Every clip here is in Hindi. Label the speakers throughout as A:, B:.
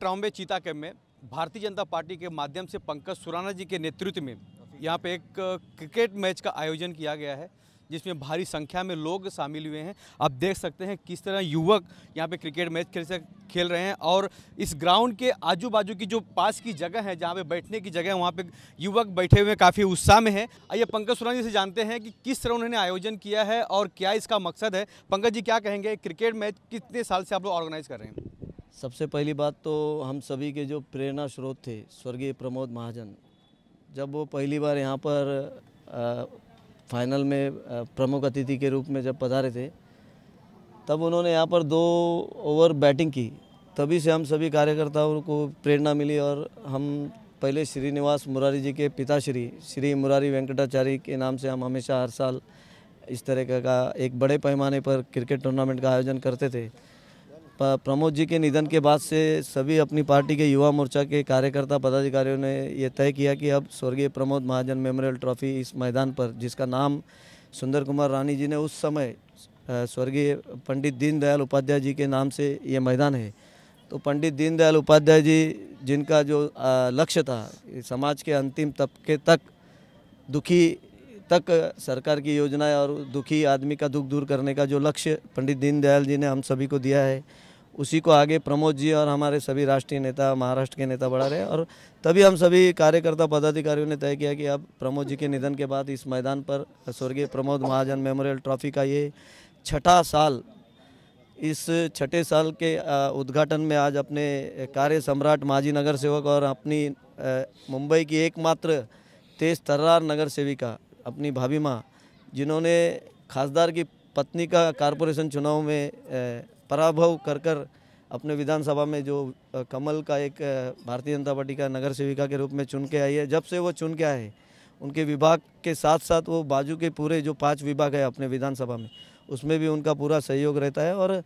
A: ट्राउम्बे चीता कैम्प में भारतीय जनता पार्टी के माध्यम से पंकज सुराना जी के नेतृत्व में यहाँ पे एक क्रिकेट मैच का आयोजन किया गया है, जिसमें भारी संख्या में लोग शामिल हुए हैं। आप देख सकते हैं किस तरह युवक यहाँ पे क्रिकेट मैच खेल खेल रहे हैं और इस ग्राउंड के आजू बाजू की जो पास की जगह है, जहाँ पे बैठने की जगह है, वहाँ पे युवक बैठे हुए काफ़ी उत्साह में हैं। आइए पंकज सुराना से जानते हैं कि किस तरह उन्होंने आयोजन किया है और क्या इसका मकसद है। पंकज जी, क्या कहेंगे? क्रिकेट मैच कितने साल से आप लोग ऑर्गेनाइज कर रहे हैं?
B: सबसे पहली बात तो हम सभी के जो प्रेरणा स्रोत थे स्वर्गीय प्रमोद महाजन जब वो पहली बार यहाँ पर आ, फाइनल में प्रमुख अतिथि के रूप में जब पधारे थे तब उन्होंने यहाँ पर दो ओवर बैटिंग की। तभी से हम सभी कार्यकर्ताओं को प्रेरणा मिली और हम पहले श्रीनिवास मुरारी जी के पिताश्री श्री मुरारी वेंकटाचार्य के नाम से हम हमेशा हर साल इस तरह का एक बड़े पैमाने पर क्रिकेट टूर्नामेंट का आयोजन करते थे। प्रमोद जी के निधन के बाद से सभी अपनी पार्टी के युवा मोर्चा के कार्यकर्ता पदाधिकारियों ने ये तय किया कि अब स्वर्गीय प्रमोद महाजन मेमोरियल ट्रॉफी इस मैदान पर, जिसका नाम सुंदर कुमार रानी जी ने उस समय स्वर्गीय पंडित दीनदयाल उपाध्याय जी के नाम से ये मैदान है। तो पंडित दीनदयाल उपाध्याय जी, जिनका जो लक्ष्य था समाज के अंतिम तबके तक, दुखी तक सरकार की योजनाएँ और दुखी आदमी का दुख दूर करने का जो लक्ष्य पंडित दीनदयाल जी ने हम सभी को दिया है उसी को आगे प्रमोद जी और हमारे सभी राष्ट्रीय नेता, महाराष्ट्र के नेता बढ़ा रहे और तभी हम सभी कार्यकर्ता, पदाधिकारियों ने तय किया कि अब प्रमोद जी के निधन के बाद इस मैदान पर स्वर्गीय प्रमोद महाजन मेमोरियल ट्रॉफी का ये छठा साल, इस छठे साल के उद्घाटन में आज अपने कार्य सम्राट माजी नगर सेवक और अपनी मुंबई की एकमात्र तेज तर्रार नगर सेविका, अपनी भाभी माँ, जिन्होंने खासदार की पत्नी का कारपोरेशन चुनाव में पराभव कर कर अपने विधानसभा में जो कमल का एक भारतीय जनता पार्टी का नगर सेविका के रूप में चुन के आई है। जब से वो चुन के आए, उनके विभाग के साथ साथ वो बाजू के पूरे जो पाँच विभाग है अपने विधानसभा में, उसमें भी उनका पूरा सहयोग रहता है और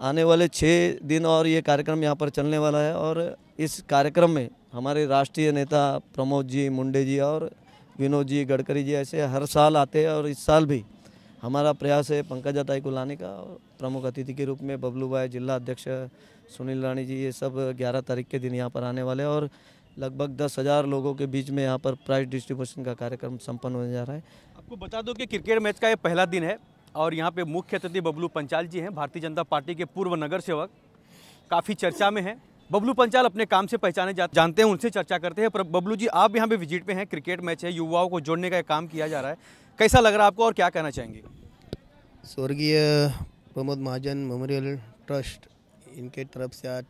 B: आने वाले छः दिन और ये कार्यक्रम यहाँ पर चलने वाला है और इस कार्यक्रम में हमारे राष्ट्रीय नेता प्रमोद जी मुंडे जी और विनोद जी गडकरी जी ऐसे हर साल आते हैं और इस साल भी हमारा प्रयास है पंकजा ताई को लाने का प्रमुख अतिथि के रूप में बबलू भाई, जिला अध्यक्ष सुनील रानी जी, ये सब 11 तारीख के दिन यहाँ पर आने वाले हैं और लगभग दस हज़ार लोगों के बीच में यहाँ पर प्राइज डिस्ट्रीब्यूशन का कार्यक्रम संपन्न होने जा रहा है।
A: आपको बता दो कि क्रिकेट मैच का ये पहला दिन है और यहाँ पे मुख्य अतिथि बबलू पंचाल जी हैं। भारतीय जनता पार्टी के पूर्व नगर सेवक, काफ़ी चर्चा में हैं। बबलू पंचाल अपने काम से पहचाने जा, जानते हैं उनसे चर्चा करते हैं। पर बबलू जी आप यहाँ पे विज़िट पे हैं क्रिकेट मैच है युवाओं को जोड़ने का काम किया जा रहा है। कैसा लग रहा है आपको और क्या कहना चाहेंगे?
C: स्वर्गीय प्रमोद महाजन मेमोरियल ट्रस्ट इनके तरफ़ से आज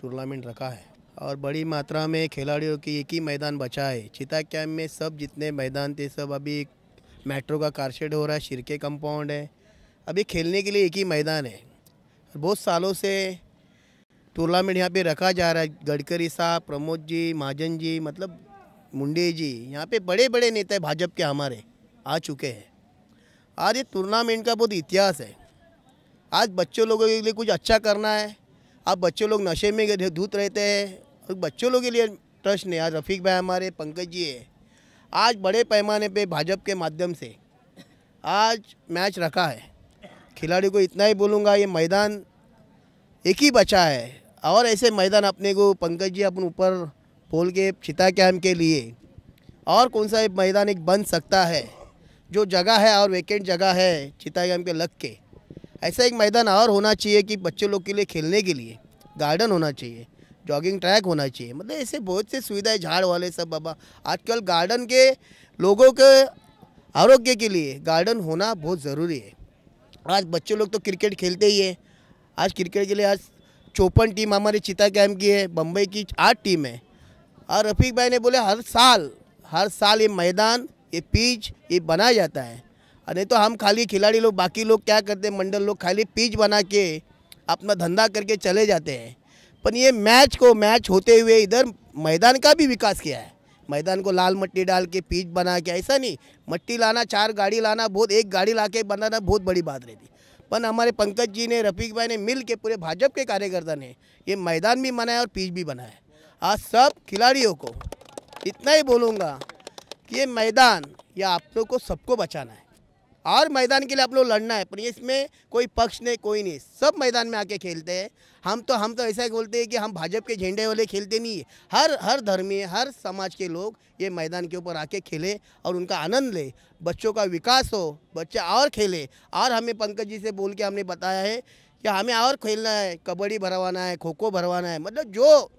C: टूर्नामेंट रखा है और बड़ी मात्रा में खिलाड़ियों की एक ही मैदान बचा है। चिता कैम्प में सब जितने मैदान थे सब अभी मेट्रो का कारशेड हो रहा है शिरके कंपाउंड है। अभी खेलने के लिए एक ही मैदान है। बहुत सालों से टूर्नामेंट यहाँ पे रखा जा रहा है, गडकरी साहब, प्रमोद जी, महाजन जी मतलब मुंडे जी, यहाँ पे बड़े बड़े नेता भाजपा के हमारे, आ चुके हैं। आज ये टूर्नामेंट का बहुत इतिहास है। आज बच्चों लोगों के लिए कुछ अच्छा करना है। अब बच्चों लोग नशे में धूत रहते हैं। और बच्चों लोगों के लिए ट्रस्ट नहीं आज रफ़ीक भाई हमारे, पंकज जी है। आज बड़े पैमाने पे भाजपा के माध्यम से आज मैच रखा है। खिलाड़ी को इतना ही बोलूँगा, ये मैदान एक ही बचा है। और ऐसे मैदान अपने को पंकज जी अपन ऊपर बोल के चिता कैम्प के लिए। और कौन सा मैदान एक बन सकता है? जो जगह है और वेकेंट जगह है चिता कैम्प के लग के। ऐसा एक मैदान और होना चाहिए कि बच्चे लोग के लिए खेलने के लिए। गार्डन होना चाहिए जॉगिंग ट्रैक होना चाहिए। मतलब ऐसे बहुत से सुविधाएँ झाड़ वाले सब बाबा। आजकल गार्डन के लोगों के आरोग्य के लिए गार्डन होना बहुत ज़रूरी है। आज बच्चे लोग तो क्रिकेट खेलते ही है। आज क्रिकेट के लिए आज चौपन टीम हमारी चिता कैम्प की है बम्बई की आठ टीम है। और रफ़ीक भाई ने बोले, हर साल हर साल ये मैदान, ये पीच, ये बनाया जाता है। नहीं तो हम खाली खिलाड़ी लोग, बाकी लोग क्या करते हैं, मंडल लोग खाली पीच बना के अपना धंधा करके चले जाते हैं। पर ये मैच को, मैच होते हुए इधर मैदान का भी विकास किया है। मैदान को लाल मट्टी डाल के, पीच बना के, ऐसा नहीं। मट्टी लाना, चार गाड़ी लाना, बहुत, एक गाड़ी ला के बनाना, बहुत बड़ी बात रहती। पर हमारे पंकज जी ने, रफीक भाई ने मिल के पूरे भाजपा के कार्यकर्ता ने ये मैदान भी बनाया और पीच भी बनाया। आज सब खिलाड़ियों को इतना ही बोलूँगा कि ये मैदान या आप लोग को सबको बचाना है। और मैदान के लिए आप लोग लड़ना है, पर इसमें कोई पक्ष नहीं, कोई नहीं। सब मैदान में आके खेलते हैं। हम तो हम तो ऐसा ही बोलते हैं कि हम भाजपा के झंडे वाले खेलते नहीं है। हर हर धर्मीय हर समाज के लोग ये मैदान के ऊपर आके खेले और उनका आनंद ले। बच्चों का विकास हो, बच्चे और खेले। और हमें पंकज जी से बोल के हमने बताया है कि हमें और खेलना है, कबड्डी भरवाना है खो खो भरवाना है। मतलब जो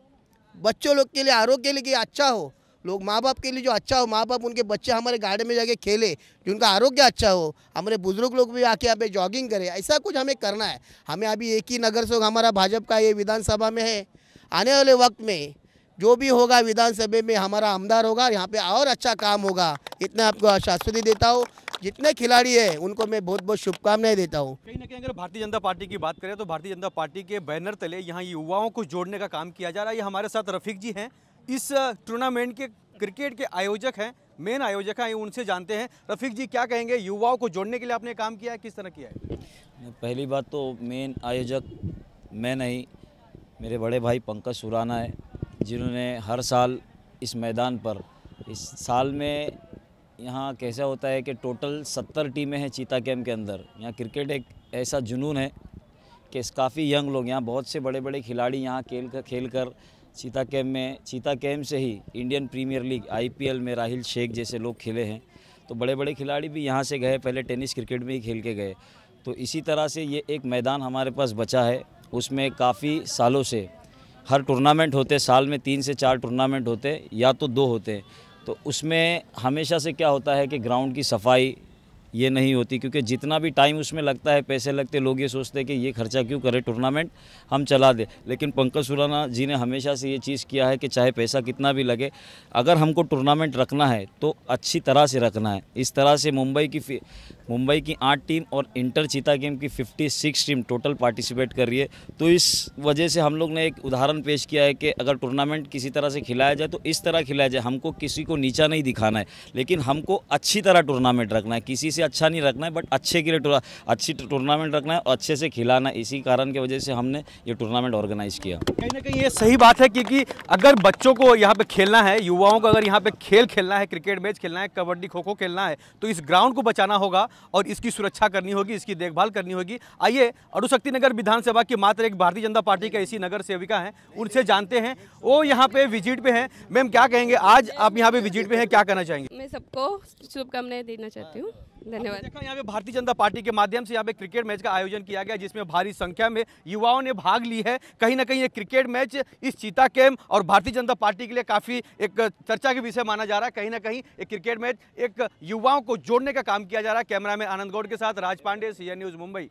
C: बच्चों लोग के लिए, आरोग्य के लिए अच्छा हो लोग माँ बाप के लिए जो अच्छा हो माँ बाप उनके बच्चे हमारे गार्डन में जाके खेले जिनका आरोग्य अच्छा हो, हमारे बुज़ुर्ग लोग भी आके यहाँ पे जॉगिंग करें, ऐसा कुछ हमें करना है। हमें अभी एक ही नगर सेवक हमारा भाजपा का ये विधानसभा में है। आने वाले वक्त में जो भी होगा विधानसभा में हमारा आमदार होगा यहाँ पे और अच्छा काम होगा, इतना आपको आश्वासन देता हूँ। जितने खिलाड़ी हैं, उनको मैं बहुत बहुत शुभकामनाएँ देता हूँ।
A: कहीं ना कहीं अगर भारतीय जनता पार्टी की बात करें तो भारतीय जनता पार्टी के बैनर तले यहाँ युवाओं को जोड़ने का काम किया जा रहा है। ये हमारे साथ रफीक जी हैं। इस टूर्नामेंट के क्रिकेट के आयोजक हैं मेन आयोजक हैं उनसे जानते हैं। रफीक जी, क्या कहेंगे? युवाओं को जोड़ने के लिए आपने काम किया है, किस तरह किया है?
D: पहली बात तो मेन आयोजक मैं नहीं, मेरे बड़े भाई पंकज सुराना है, जिन्होंने हर साल इस मैदान पर, इस साल में यहाँ कैसा होता है कि टोटल सत्तर टीमें हैं चीता कैम्प के अंदर। यहाँ क्रिकेट एक ऐसा जुनून है कि काफ़ी यंग लोग, यहाँ बहुत से बड़े बड़े खिलाड़ी यहाँ खेल कर खेल कर चीता कैम्प में, चीता कैम्प से ही इंडियन प्रीमियर लीग, आईपीएल में राहिल शेख जैसे लोग खेले हैं। तो बड़े बड़े खिलाड़ी भी यहाँ से गए, पहले टेनिस क्रिकेट में ही खेल के गए। तो इसी तरह से ये एक मैदान हमारे पास बचा है। उसमें काफ़ी सालों से, हर टूर्नामेंट होते, साल में तीन से चार टूर्नामेंट होते, या तो दो होते। तो उसमें हमेशा से क्या होता है कि ग्राउंड की सफ़ाई ये नहीं होती, क्योंकि जितना भी टाइम उसमें लगता है, पैसे लगते, लोग ये सोचते हैं कि ये खर्चा क्यों करें टूर्नामेंट हम चला दें। लेकिन पंकज सुराना जी ने हमेशा से ये चीज़ किया है कि चाहे पैसा कितना भी लगे, अगर हमको टूर्नामेंट रखना है तो अच्छी तरह से रखना है। इस तरह से मुंबई की मुंबई की आठ टीम और इंटर चीता गेम की 56 टीम टोटल पार्टिसिपेट कर रही है। तो इस वजह से हम लोग ने एक उदाहरण पेश किया है कि अगर टूर्नामेंट किसी तरह से खिलाया जाए तो इस तरह खिलाया जाए। हमको किसी को नीचा नहीं दिखाना है, लेकिन हमको अच्छी तरह टूर्नामेंट रखना है। किसी से अच्छा नहीं रखना है बट अच्छे के लिए अच्छी टूर्नामेंट रखना है और अच्छे से खिलाना है। इसी कारण की वजह से हमने ये टूर्नामेंट ऑर्गेनाइज किया।
A: कहीं ना कहीं ये सही बात है क्योंकि अगर बच्चों को यहाँ पे खेलना है युवाओं को अगर यहाँ पे खेल खेलना है क्रिकेट मैच खेलना है कबड्डी खो खो खेलना है तो इस ग्राउंड को बचाना होगा और इसकी सुरक्षा करनी होगी इसकी देखभाल करनी होगी। आइए अरुशक्ति नगर विधानसभा की मात्र एक भारतीय जनता पार्टी का ऐसी नगर सेविका हैं उनसे जानते हैं। वो यहाँ पे विज़िट पे हैं। मैम क्या कहेंगे? आज आप यहाँ पे विज़िट पे हैं क्या कहना चाहेंगे?
E: मैं सबको शुभकामनाएँ देना चाहती हूँ। धन्यवाद।
A: देखा यहाँ पे भारतीय जनता पार्टी के माध्यम से यहाँ पे क्रिकेट मैच का आयोजन किया गया, जिसमें भारी संख्या में युवाओं ने भाग ली है। कहीं ना कहीं ये क्रिकेट मैच इस चीता कैम्प और भारतीय जनता पार्टी के लिए काफ़ी एक चर्चा के विषय माना जा रहा है। कहीं ना कहीं एक क्रिकेट मैच एक युवाओं को जोड़ने का काम किया जा रहा है। कैमरा आनंद गौड़ के साथ राज पांडे सी न्यूज़, मुंबई।